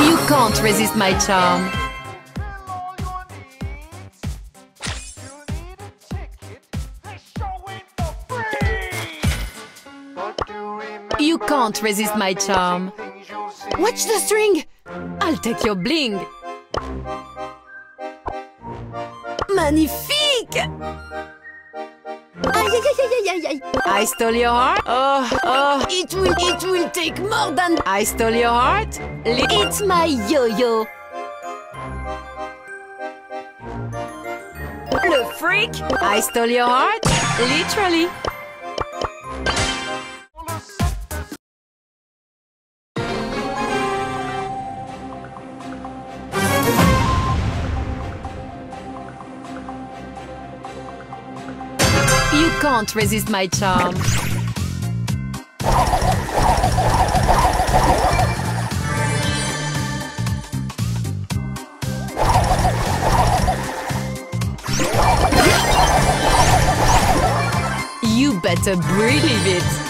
You can't resist my charm. You can't resist my charm. Watch the string! I'll take your bling! Magnifique! Aïe, aïe, aïe, aïe, aïe. I stole your heart? Oh, oh, it will, it will take more than... I stole your heart? It's my yo-yo! Le freak! I stole your heart? Literally! You can't resist my charm. You better believe it.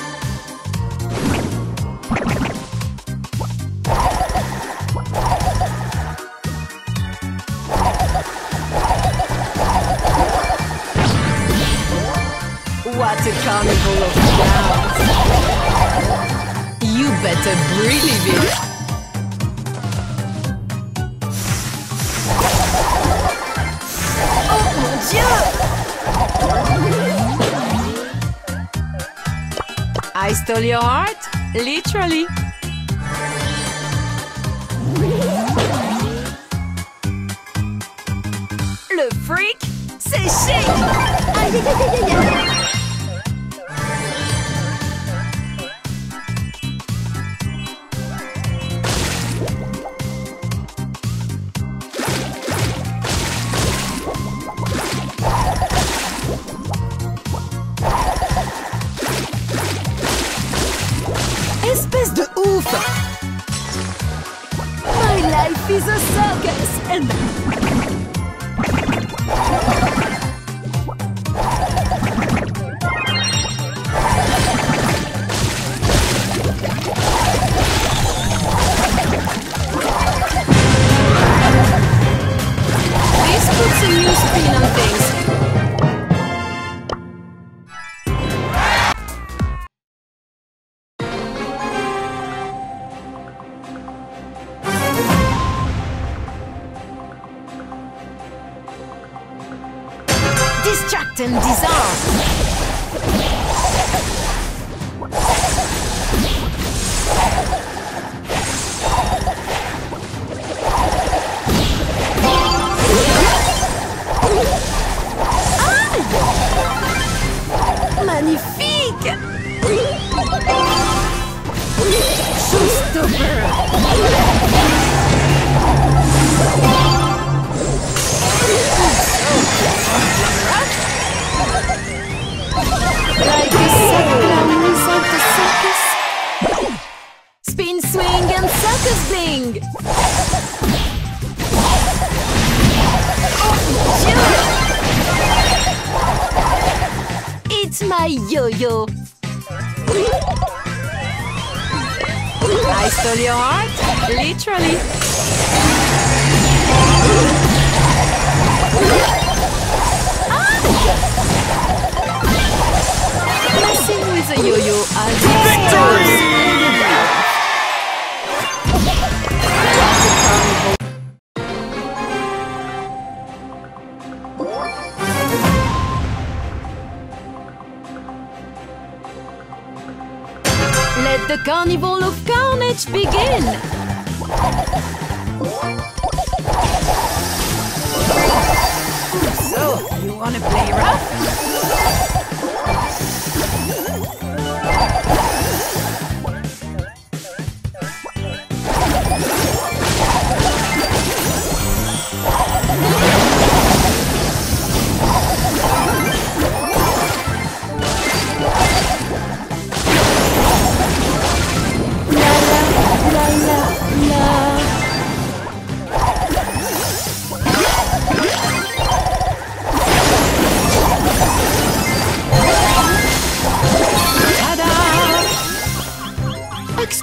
A of clowns! You better believe it. Oh mon dieu! I stole your heart, literally. Le freak, c'est chic! Life is a circus and... Distract and disarm. Ah! Magnifique Dieu It's my yo-yo I stole your heart, literally. The carnival of carnage begin! So, you wanna play rough?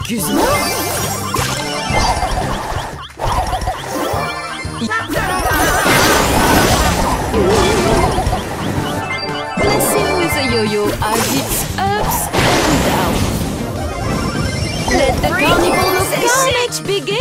Güzel. Messing with a yo-yo as its ups and downs. Let the carnival of carnage begin!